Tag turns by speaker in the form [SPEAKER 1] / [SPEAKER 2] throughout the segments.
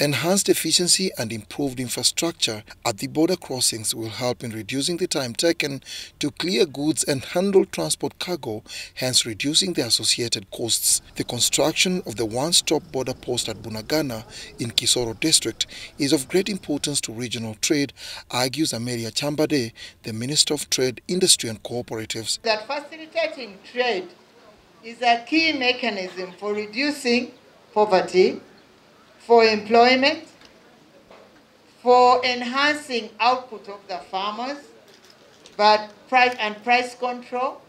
[SPEAKER 1] Enhanced efficiency and improved infrastructure at the border crossings will help in reducing the time taken to clear goods and handle transport cargo, hence reducing the associated costs. The construction of the one-stop border post at Bunagana in Kisoro district is of great importance to regional trade, argues Amelia Kyambadde, the Minister of Trade, Industry and Cooperatives.
[SPEAKER 2] That facilitating trade is a key mechanism for reducing poverty, for employment, for enhancing output of the farmers, but price and price control,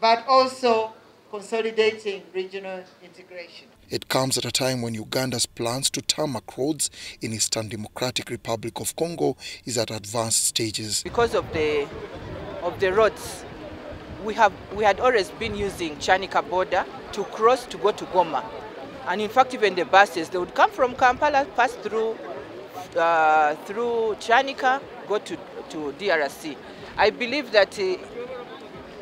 [SPEAKER 2] but also consolidating regional integration.
[SPEAKER 1] It comes at a time when Uganda's plans to tarmac roads in Eastern Democratic Republic of Congo is at advanced stages.
[SPEAKER 3] Because of the of the roads, we have we had always been using Cyanika border to cross to go to Goma. And in fact, even the buses, they would come from Kampala, pass through uh, through Cyanika, go to, to DRC. I believe that uh,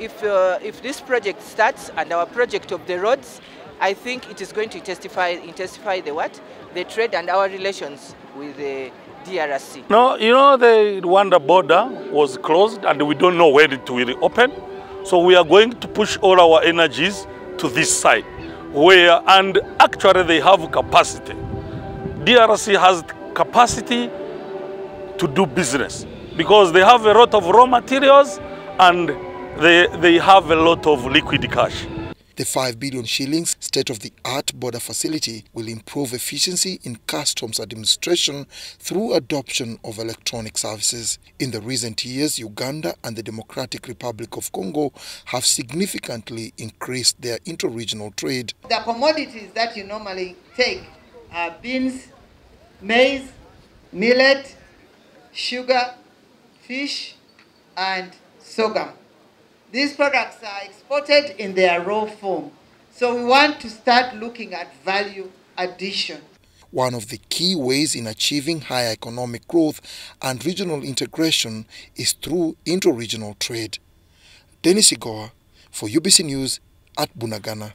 [SPEAKER 3] if, uh, if this project starts and our project of the roads, I think it is going to testify, intensify the what? The trade and our relations with the DRC.
[SPEAKER 4] No, you know, the Rwanda border was closed and we don't know when it will open. So we are going to push all our energies to this side where, and actually they have capacity. DRC has capacity to do business because they have a lot of raw materials and they, they have a lot of liquid cash.
[SPEAKER 1] The 5 billion shillings state-of-the-art border facility will improve efficiency in customs administration through adoption of electronic services. In the recent years, Uganda and the Democratic Republic of Congo have significantly increased their inter-regional trade.
[SPEAKER 2] The commodities that you normally take are beans, maize, millet, sugar, fish, and sorghum. These products are exported in their raw form. So we want to start looking at value addition.
[SPEAKER 1] One of the key ways in achieving higher economic growth and regional integration is through inter-regional trade. Dennis Sigoa for UBC News at Bunagana.